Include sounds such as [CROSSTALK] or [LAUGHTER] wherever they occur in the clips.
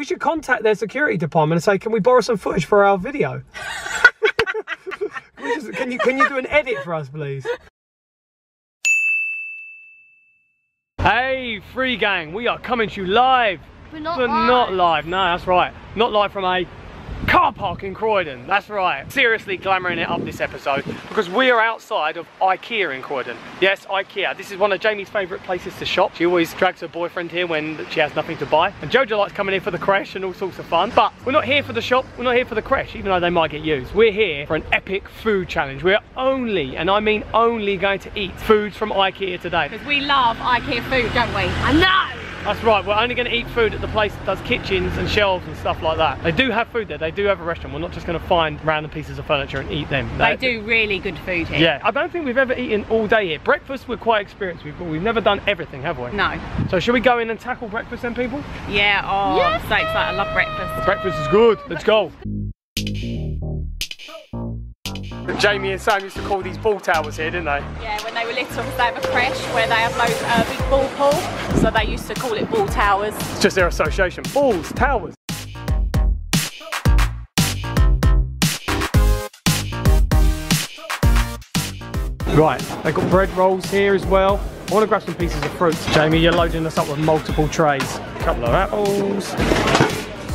We should contact their security department and say, can we borrow some footage for our video? [LAUGHS] can, just- can you can you do an edit for us, please? Hey, free gang, we are coming to you live. We're not But live. not live, no, that's right. Not live from a car park in Croydon, that's right. Seriously glamouring it up this episode because we are outside of IKEA in Croydon. Yes, IKEA. This is one of Jamie's favourite places to shop. She always drags her boyfriend here when she has nothing to buy. And Jojo likes coming here for the crash and all sorts of fun. But we're not here for the shop, we're not here for the crash, even though they might get used. We're here for an epic food challenge. We're only, and I mean only, going to eat foods from IKEA today. Because we love IKEA food, don't we? I know. That's right, we're only going to eat food at the place that does kitchens and shelves and stuff like that. They do have food there, they do have a restaurant. We're not just going to find random pieces of furniture and eat them. They do really good food here. Yeah, I don't think we've ever eaten all day here. Breakfast, we're quite experienced with, but we've never done everything, have we? No. So should we go in and tackle breakfast then, people? Yeah, oh, Yes. I'm so excited. I love breakfast. Breakfast is good, let's go. Jamie and Sam used to call these ball towers here, didn't they? Yeah, when they were little, they have a creche where they have loads uh, big ball pool, so they used to call it ball towers. It's just their association. Balls, towers. Right, they've got bread rolls here as well. I want to grab some pieces of fruit. Jamie, you're loading us up with multiple trays. A couple of apples,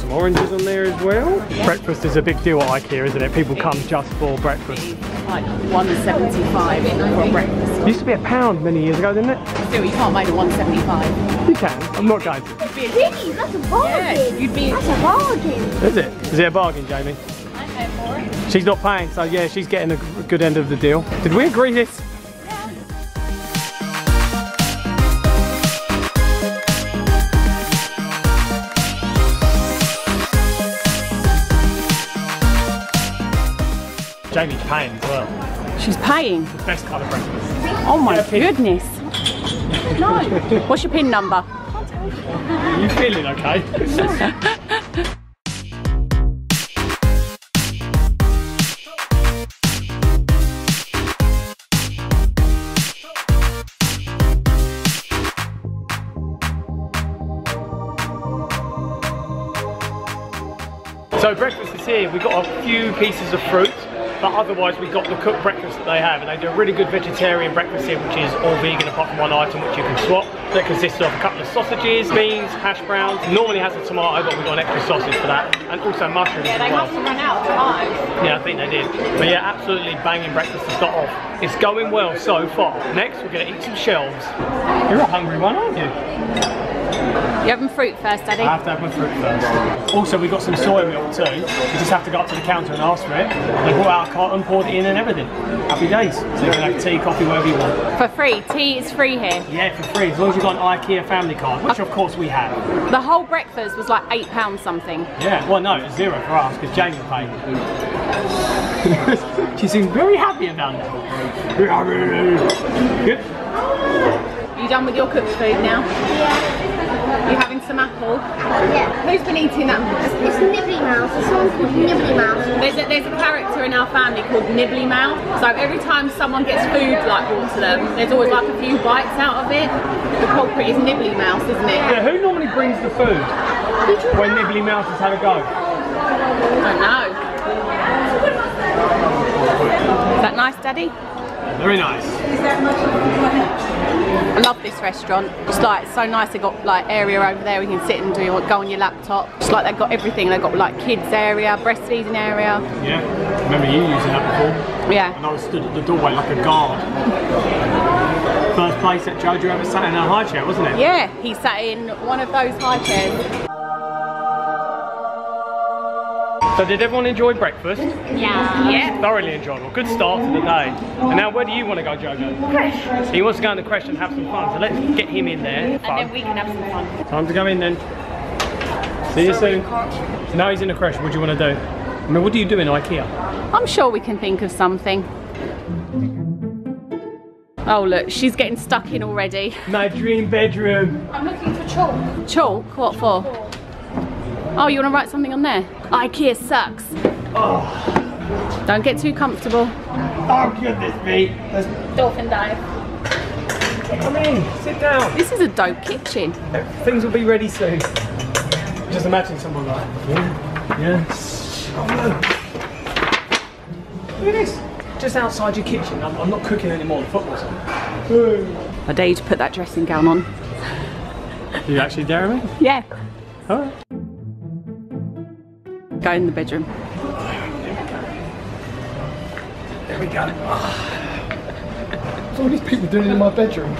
some oranges on there as well. Breakfast is a big deal at IKEA, isn't it? People come just for breakfast. Like 175 for breakfast. It used to be a pound many years ago, didn't it? Still, you can't make it 175. You can. I'm not going to. Piggy, that's a bargain. Yeah, you'd be. That's a bargain. Is it? Is it a bargain, Jamie? I pay for it. She's not paying, so yeah, she's getting a good end of the deal. Did we agree this? Jamie's paying as well. She's paying. The best kind of breakfast. Oh my goodness. No. What's your pin number? Are you feeling okay? So breakfast is here. We've got a few pieces of fruit, but otherwise we've got the cooked breakfast that they have, and they do a really good vegetarian breakfast here, which is all vegan apart from one item which you can swap. That consists of a couple of sausages, beans, hash browns. Normally has a tomato, but we've got an extra sausage for that, and also mushrooms Yeah, they well. must have run out of tomatoes. Yeah, I think they did. But yeah, absolutely banging breakfast to start off. It's going well so far. Next, we're going to eat some shells. You're a hungry one, aren't you? You having fruit first, Daddy? I have to have my fruit first. Also, we've got some soy milk too. You just have to go up to the counter and ask for it. They brought out a carton, poured it in and everything. Happy days. So you can have tea, coffee, whatever you want. For free. Tea is free here. Yeah, for free, as long as you've got an IKEA family card, which of course we have. The whole breakfast was like eight pounds something. Yeah, well no, it's zero for us, because Jamie paid. [LAUGHS] she seems very happy about that. Good? You done with your cooked food now? Yeah. You having some apple? Yeah. Who's been eating that? It's Nibbly Mouse. It's someone called Nibbly Mouse. There's a, there's a character in our family called Nibbly Mouth. So every time someone gets food like brought to them, there's always like a few bites out of it. The culprit is Nibbly Mouse, isn't it? Yeah, who normally brings the food when Nibbly Mouse has had a go? I don't know. Is that nice, Daddy? Very nice. I love this restaurant. It's like so nice. They got like area over there we can sit and do go on your laptop. It's like they've got everything. They've got like kids area, breastfeeding area. Yeah, remember you using that before? Yeah. And I was stood at the doorway like a guard. First place that Jojo ever sat in a high chair, wasn't it? Yeah, he sat in one of those high chairs. So did everyone enjoy breakfast? Yeah. Yeah. Thoroughly enjoyable. Good start to the day. And now where do you want to go, Jojo? Fresh. He wants to go in the crash and have some fun. So let's get him in there. And then we can have some fun. Time to go in then. See you soon. Now he's in the crash. What do you want to do? I mean, what do you do in IKEA? I'm sure we can think of something. Oh look, she's getting stuck in already. My dream bedroom. I'm looking for chalk. Chalk? What for? Oh, you want to write something on there? IKEA sucks. Oh. Don't get too comfortable. Oh goodness me. Let's Dolphin dive. come in. Sit down. This is a dope kitchen. Things will be ready soon. Just imagine someone like, yeah, yes. Oh no. Look at this. Just outside your kitchen. I'm, I'm not cooking anymore. The football's on. I dare you to put that dressing gown on. Are You actually dare me? Yeah. Alright. Go in the bedroom. There we go. What's all these people doing in my bedroom?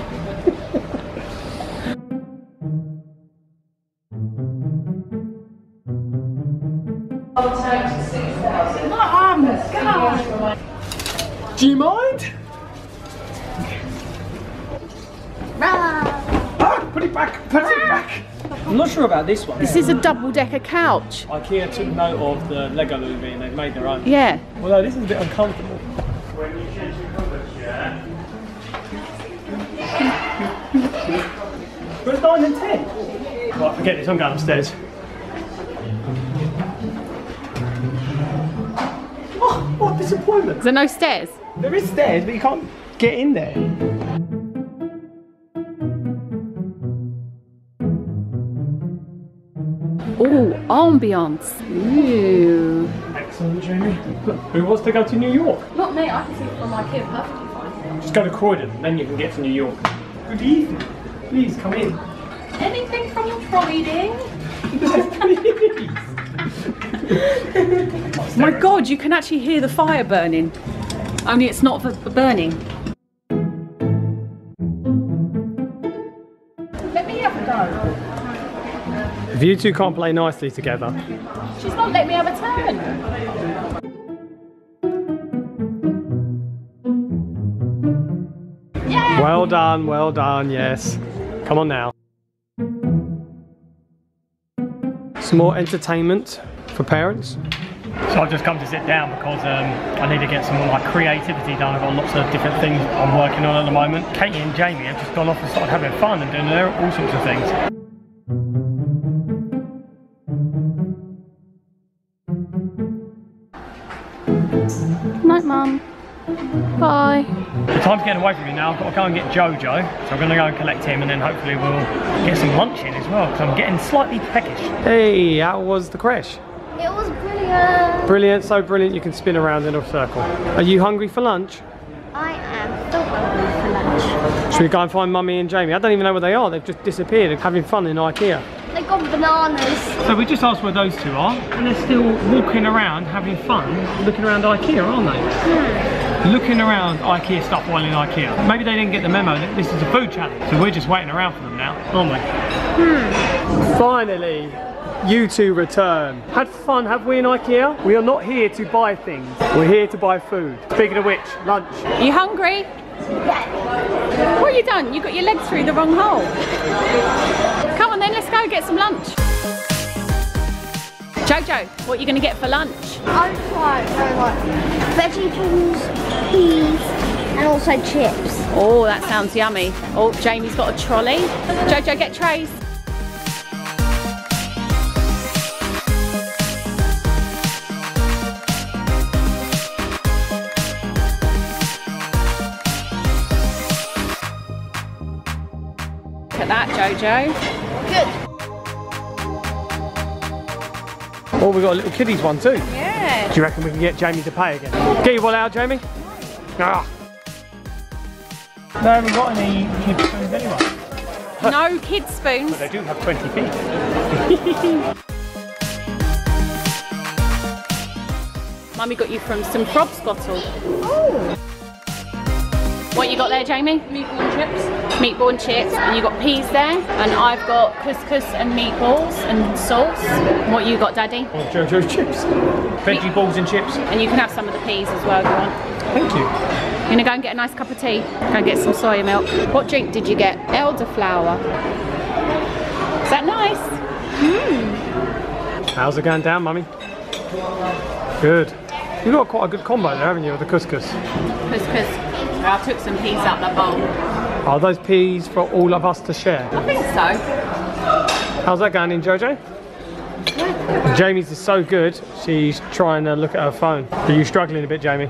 Do you mind? Ah, put it back, put it back. I'm not sure about this one. This is a double decker couch. IKEA took note of the Lego movie and they've made their own. Yeah. Although this is a bit uncomfortable. Where's 9 and 10? Right, forget this, I'm going upstairs. Oh, what disappointment. Is there no stairs? There is stairs, but you can't get in there. Ambiance. Ooh. Excellent, Jamie. Look, who wants to go to New York? Not me, I can see it from IKEA perfectly fine. Just go to Croydon, then you can get to New York. Good evening. Please come in. Anything from Croydon? Please. [LAUGHS] My god, you can actually hear the fire burning. Only it's not v- burning. If you two can't play nicely together, She's not letting me have a turn. well done, well done, yes. Come on now. Some more entertainment for parents. So I've just come to sit down because um, I need to get some more like creativity done. I've got lots of different things I'm working on at the moment. Katie and Jamie have just gone off and started having fun and doing their, all sorts of things. Bye. The time's getting away from me now. I've got to go and get Jojo. So I'm going to go and collect him and then hopefully we'll get some lunch in as well because I'm getting slightly peckish. Hey, how was the crash? It was brilliant. Brilliant, so brilliant you can spin around in a circle. Are you hungry for lunch? I am so hungry for lunch. Should we go and find Mummy and Jamie? I don't even know where they are. They've just disappeared and having fun in IKEA. They've got bananas. So we just asked where those two are and they're still walking around having fun looking around IKEA, aren't they? Hmm. Looking around IKEA stuff while in IKEA. Maybe they didn't get the memo that this is a food challenge. So we're just waiting around for them now, aren't we? Hmm. Finally, you two return. Had fun, have we in IKEA? We are not here to buy things. We're here to buy food. Speaking of which, lunch. Are you hungry? What have you done? You got your legs through the wrong hole. Come on then, let's go get some lunch. Jojo, what are you going to get for lunch? I've tried so like vegetables, peas, and also chips. Oh, that sounds yummy. Oh, Jamie's got a trolley. Jojo, get trays. Look at that, Jojo. Good. Oh, we've got a little kiddies one too. Yeah. Do you reckon we can get Jamie to pay again? Get your wallet out, Jamie. Ah. They haven't got any kids spoons anyway. [LAUGHS] No kids spoons. But they do have 20p. [LAUGHS] Mummy got you from some Frobscottle. What you got there, Jamie? Meatball and chips. Meatball and chips. And you got peas there. And I've got couscous and meatballs and sauce. What you got, Daddy? Or Jojo's chips. Veggie balls and chips. And you can have some of the peas as well if you want. Thank you. You're gonna go and get a nice cup of tea. Go and get some soya milk. What drink did you get? Elderflower. Is that nice? Hmm. How's it going down, mummy? Good. You've got quite a good combo there, haven't you, with the couscous? Couscous. I took some peas out of the bowl. Are those peas for all of us to share? I think so. How's that going in, Jojo? Jamie's is so good, she's trying to look at her phone. Are you struggling a bit, Jamie?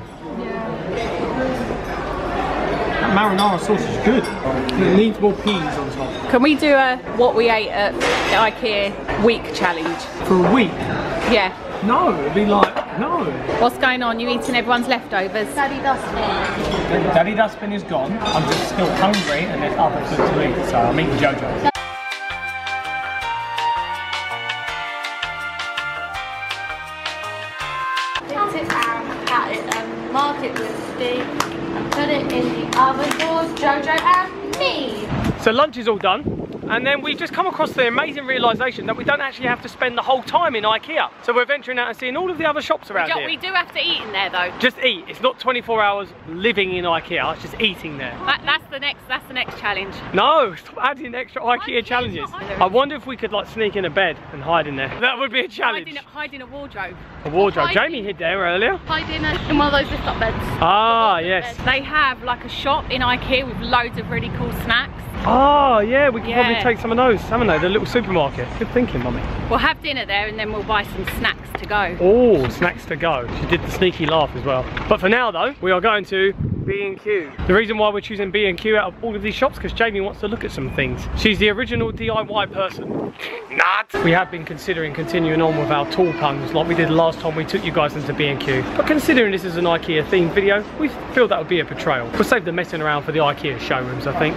That marinara sauce is good. It needs more peas on top. Can we do a what we ate at IKEA week challenge? For a week? Yeah. No, it'd be like, no. What's going on? You eating everyone's leftovers? Daddy Dustbin. Daddy Dustbin is gone. I'm just still hungry and there's other food to eat, so I'm eating Jojo. So lunch is all done. And then we just come across the amazing realisation that we don't actually have to spend the whole time in IKEA. So we're venturing out and seeing all of the other shops around Jo- here. We do have to eat in there though. Just eat. It's not 24 hours living in IKEA. It's just eating there. That, that's the next. That's the next challenge. No, stop adding extra IKEA it's challenges. I wonder if we could like sneak in a bed and hide in there. [LAUGHS] That would be a challenge. Hiding, hiding a wardrobe. A wardrobe. Hiding. Jamie hid there earlier. Hiding in one of those lift up beds. Ah, yes. They have like a shop in IKEA with loads of really cool snacks. Oh, yeah, we could probably take some of those, haven't they? The little supermarket. Good thinking, mummy. We'll have dinner there and then we'll buy some snacks to go. Oh, snacks to go. She did the sneaky laugh as well. But for now though, we are going to B&Q. The reason why we're choosing B&Q out of all of these shops because Jamie wants to look at some things. She's the original DIY person. Not. We have been considering continuing on with our tool puns like we did last time we took you guys into B&Q. But considering this is an IKEA themed video, we feel that would be a betrayal. We'll save the messing around for the IKEA showrooms, I think.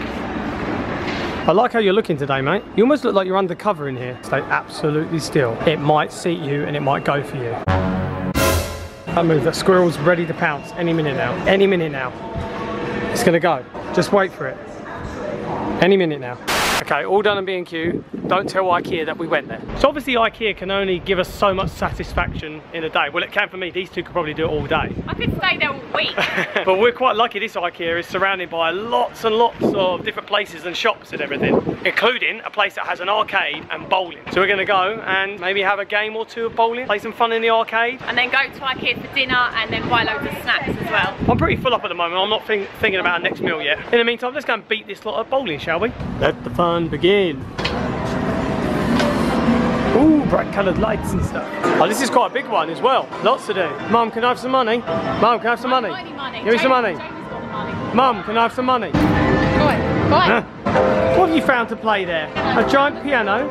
I like how you're looking today, mate. You almost look like you're undercover in here. Stay absolutely still. It might seat you and it might go for you. That move, that squirrel's ready to pounce any minute now. Any minute now. It's gonna go. Just wait for it. Any minute now. Okay, all done in B&Q. Don't tell IKEA that we went there. So obviously IKEA can only give us so much satisfaction in a day. Well, it can for me. These two could probably do it all day. I could stay there all week. [LAUGHS] but we're quite lucky this IKEA is surrounded by lots and lots of different places and shops and everything, including a place that has an arcade and bowling. So we're gonna go and maybe have a game or two of bowling, play some fun in the arcade. and then go to IKEA for dinner and then buy loads of snacks as well. I'm pretty full up at the moment, I'm not think, thinking about our next meal yet. In the meantime, let's go and beat this lot at bowling, shall we? Let the fun begin. Ooh, bright coloured lights and stuff. Oh, this is quite a big one as well. Lots to do. Mum, can I have some money? Mum, can I have some money? Money? Give me some money. Jamie- Jamie's got the money. Mum, can I have some money? Go on, go on. What have you found to play there? A giant piano?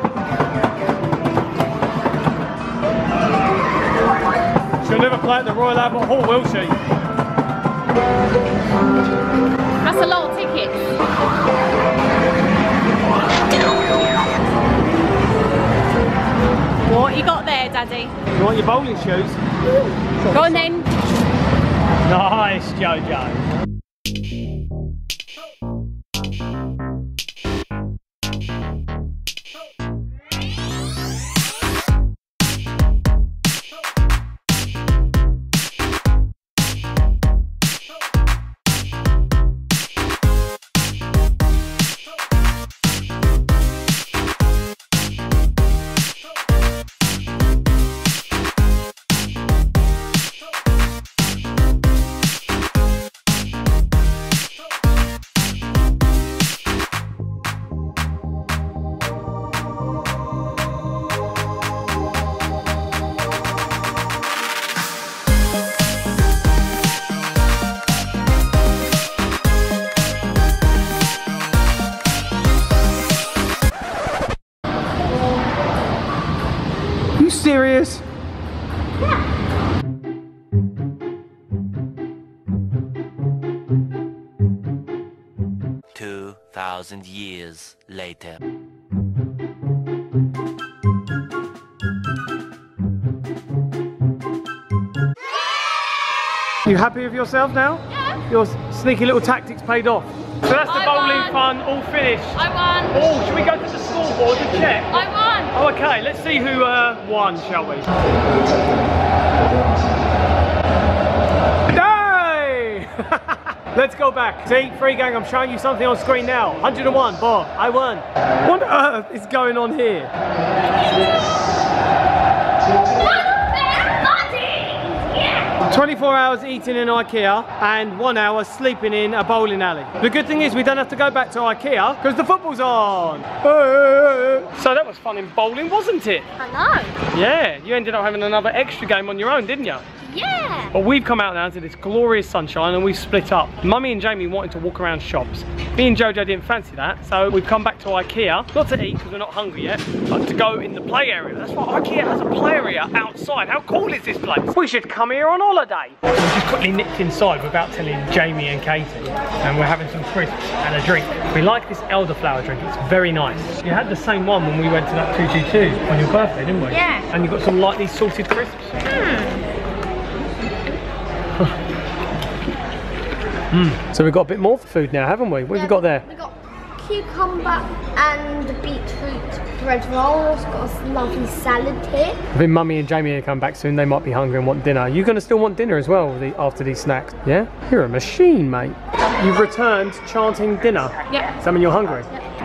She'll never play at the Royal Albert Hall, will she? That's a lot of tickets. What you got there, Daddy? You want your bowling shoes? Go on then. Nice, Jojo. 2,000 years later. You happy with yourself now? Yeah. Your sneaky little tactics paid off. So that's the I bowling won. fun, all finished. I won. Oh, should we go to the scoreboard to check? I won. Oh, okay, let's see who uh, won, shall we? Let's go back. See, free gang, I'm showing you something on screen now. 101, Bob, I won. What on earth is going on here? 24 hours eating in IKEA and one hour sleeping in a bowling alley. The good thing is we don't have to go back to IKEA because the football's on. [LAUGHS] So that was fun in bowling, wasn't it? I know. Yeah, you ended up having another extra game on your own, didn't you? Yeah. But we've come out now into this glorious sunshine and we've split up. Mummy and Jamie wanted to walk around shops. Me and Jojo didn't fancy that, so we've come back to Ikea, not to eat because we're not hungry yet, but to go in the play area. That's why Ikea has a play area outside. How cool is this place? We should come here on holiday. We just quickly nipped inside without telling Jamie and Katie, and we're having some crisps and a drink. We like this elderflower drink, it's very nice. You had the same one when we went to that 222 on your birthday, didn't we? Yeah. And you got some lightly salted crisps. Hmm. [LAUGHS] Hmm. So we've got a bit more food now, haven't we? What have we got there? We got cucumber and beetroot bread roll. It's got a lovely salad here. I think Mummy and Jamie are coming back soon. They might be hungry and want dinner. You're going to still want dinner as well the- after these snacks, yeah? You're a machine, mate. You've returned chanting dinner. Yep. Does that mean you're hungry? A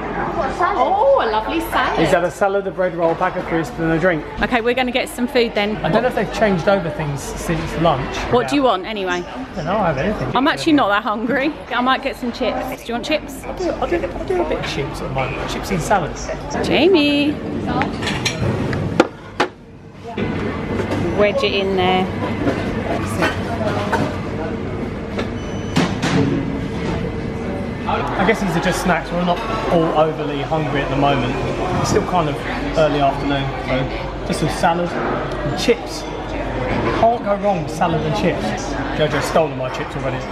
salad. Oh, a lovely salad. Is that a salad, a bread roll, pack of crisps and a drink? Okay, we're going to get some food then. I don't know if they've changed over things since lunch. What do you want anyway? I don't know, I have anything. I'm actually not that hungry. I might get some chips. Do you want chips? I'll do, I'll do, I'll do a bit of chips at the moment. Chips and salads. Jamie. Wedge it in there. I guess these are just snacks. We're not all overly hungry at the moment. It's still kind of early afternoon, so just some salad and chips. Can't go wrong with salad and chips. Jojo's stolen my chips already.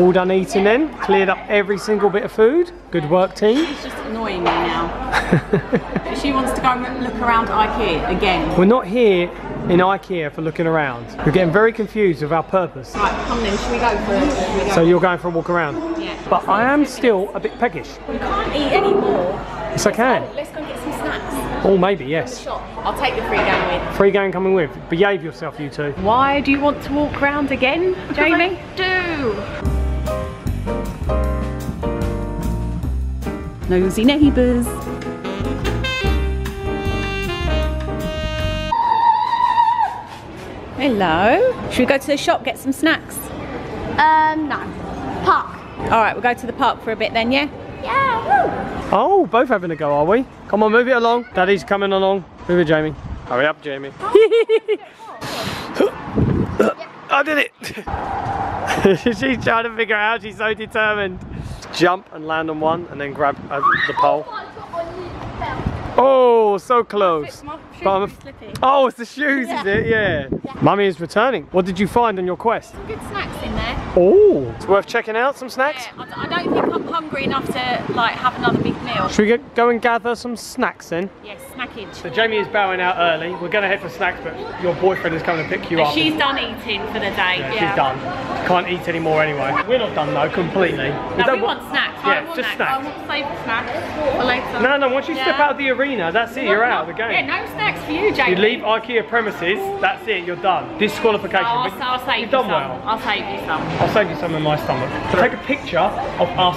All done eating then? Cleared up every single bit of food. Good work, team. It's just annoying me now. [LAUGHS] she wants to go and look around IKEA again. We're not here in IKEA for looking around. We're getting very confused with our purpose. Right, come then, should we go for it? Should go? So you're going for a walk around? Yeah. But I am still a bit peckish. We can't eat anymore. Yes, I can. Let's go and get some snacks. Oh, maybe, yes. I'll take the free gang with. Free gang coming with. Behave yourself, you two. Why do you want to walk around again, Jamie? Do. Nosy neighbours. Hello. Should we go to the shop get some snacks? Um, no. Park. All right, we'll go to the park for a bit then, yeah? Yeah. Oh, both having a go, are we? Come on, move it along. Daddy's coming along. Move it, Jamie. Hurry up, Jamie. [LAUGHS] I did it. [LAUGHS] She's trying to figure out. She's so determined. Jump and land on one, and then grab uh, the pole. Oh, so close. Oh, it's the shoes, is it? Yeah. Mummy is returning. What did you find on your quest? Good snacks in there. Oh, it's worth checking out. Some snacks. Yeah, I, I don't think I'm hungry enough to like have another meal. Should we get, go and gather some snacks then? Yes, snackage. So Jamie is bowing out early. We're going to head for snacks, but your boyfriend is coming to pick you up. She's done eating for the day. Yeah, she's done. Can't eat anymore anyway. We're not done though, completely. No, don't we want snacks. Yeah, I want just snacks. snacks. I want save the snacks for later. No, no, once you step out of the arena, that's it, you're out of the Yeah, game. no snacks for you, Jamie. You leave IKEA premises, that's it, you're done. Disqualification. Oh, I'll, but I'll save you've you done some. well. I'll save you some. I'll save you some in my stomach. So take a picture of us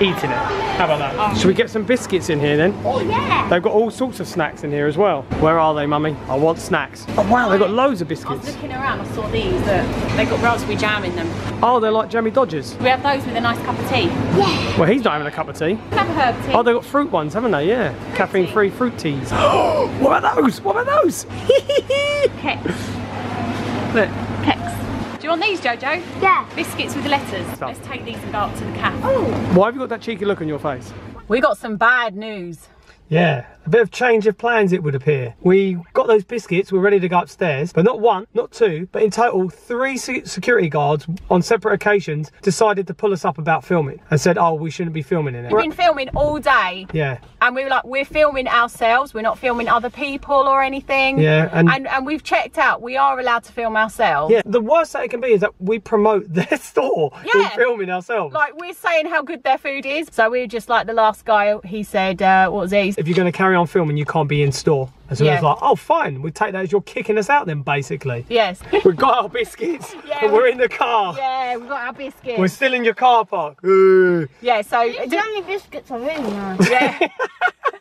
eating it. How about that? Should we get some biscuits in here then? Oh, yeah. They've got all sorts of snacks in here as well. Where are they, mummy? I want snacks. Oh wow, they've got loads of I was biscuits. looking around, I saw these that they got raspberry jam in them. Oh, they're like Jammie Dodgers. We have those with a nice cup of tea. Well, he's not having a cup of tea. Have a herb tea. Oh, they've got fruit ones, haven't they? Yeah. Caffeine-free fruit teas. [GASPS] what about those? What about those? [LAUGHS] Kex. Look. Kex. Do you want these, Jojo? Yeah. Biscuits with letters. Stop. Let's take these and go up to the cafe. Oh. Why have you got that cheeky look on your face? We got some bad news. Yeah, a bit of change of plans it would appear. We got those biscuits, we're ready to go upstairs, but not one, not two, but in total three security guards on separate occasions decided to pull us up about filming and said, oh, we shouldn't be filming in it. We've been filming all day Yeah, and we were like, we're filming ourselves. We're not filming other people or anything. Yeah, and- and, and we've checked out. We are allowed to film ourselves. yeah. The worst that it can be is that we promote [LAUGHS] their store in Yeah. filming ourselves. Like we're saying how good their food is. So we're just like the last guy. He said, uh, "What was he?" If you're going to carry on filming, you can't be in store. And so Yeah. it's like, oh, fine, we take that as you're kicking us out then, basically. Yes. [LAUGHS] We've got our biscuits [LAUGHS] Yeah, and we're in the car. yeah, we've got our biscuits. We're still in your car park. Ooh. yeah. So The only biscuits are really nice. yeah. [LAUGHS]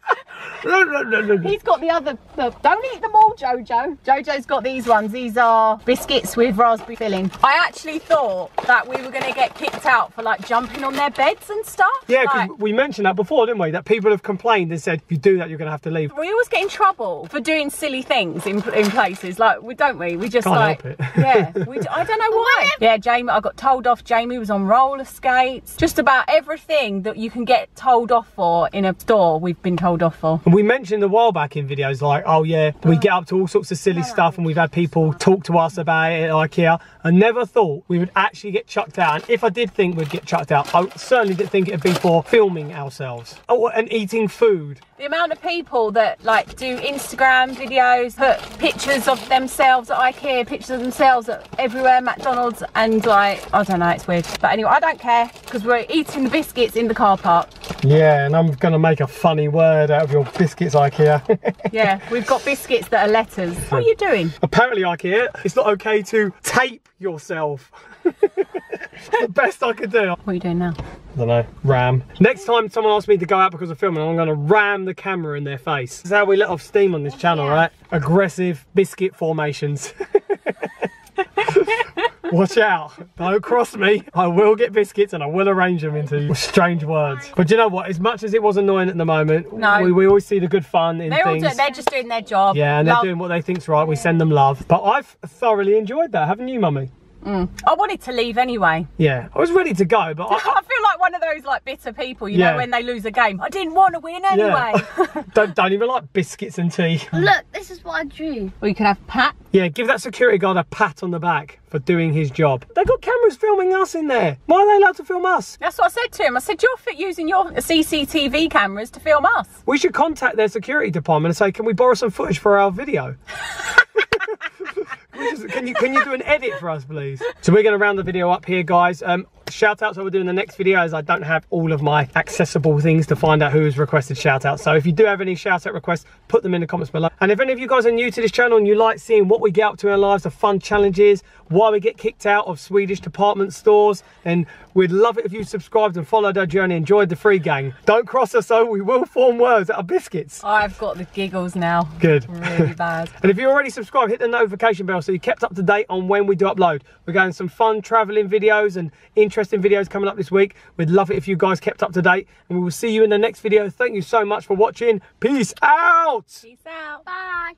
He's got the other. The, don't eat them all, Jojo. Jojo's got these ones. These are biscuits with raspberry filling. I actually thought that we were going to get kicked out for like jumping on their beds and stuff. Yeah, Like, we mentioned that before, didn't we? That people have complained and said, if you do that, you're going to have to leave. we always get in trouble for doing silly things in, in places, like we don't we? We just Can't like help it. [LAUGHS] yeah. We, I don't know why. Yeah, Jamie. I got told off. Jamie was on roller skates. Just about everything that you can get told off for in a store, we've been told off for. And we mentioned a while back in videos like, oh yeah, we get up to all sorts of silly stuff and we've had people talk to us about it at IKEA. I never thought we would actually get chucked out. And if I did think we'd get chucked out, I certainly didn't think it'd be for filming ourselves. Oh, and eating food. The amount of people that like do Instagram videos, put pictures of themselves at IKEA, pictures of themselves at everywhere, McDonald's, and like I don't know, it's weird. But anyway, I don't care because we're eating the biscuits in the car park. Yeah, and I'm going to make a funny word out of your biscuits, IKEA. [LAUGHS] Yeah, we've got biscuits that are letters. What are you doing? Apparently, IKEA, it's not okay to tape yourself. [LAUGHS] the best I could do. What are you doing now? I don't know, ram. Next time someone asks me to go out because of filming, I'm going to ram the camera in their face. This is how we let off steam on this channel, right? Aggressive biscuit formations. [LAUGHS] Watch out. Don't cross me. I will get biscuits and I will arrange them into strange words. But you know what? As much as it was annoying at the moment, No. we, we always see the good fun in They're all things. do- they're just doing their job. yeah, and they're doing what they think's right. We send them love. But I've thoroughly enjoyed that, haven't you, Mummy? Mm. I wanted to leave anyway. Yeah. I was ready to go, but [LAUGHS] I, I feel like one of those like bitter people, you Yeah. know, when they lose a game. I didn't want to win anyway. Yeah. [LAUGHS] [LAUGHS] don't, don't even like biscuits and tea. Look, this is what I drew. or you could have Pat. Yeah, give that security guard a pat on the back for doing his job. They've got cameras filming us in there. Why are they allowed to film us? That's what I said to him. I said, you're using your CCTV cameras to film us. We should contact their security department and say, can we borrow some footage for our video? Can you can you do an edit for us, please? So we're going to round the video up here, guys. Um, shout outs I will do in the next video as I don't have all of my accessible things to find out who has requested shout outs. So if you do have any shout out requests, put them in the comments below. And if any of you guys are new to this channel and you like seeing what we get up to in our lives, the fun challenges, why we get kicked out of Swedish department stores, then we'd love it if you subscribed and followed our journey, and enjoyed the free gang. Don't cross us though, we will form words out of biscuits. I've got the giggles now. Good. Really [LAUGHS] bad. And if you're already subscribed, hit the notification bell so you're kept up to date on when we do upload. We're going some fun traveling videos and interesting videos coming up this week. We'd love it if you guys kept up to date. And we will see you in the next video. Thank you so much for watching. Peace out. Peace out. Bye.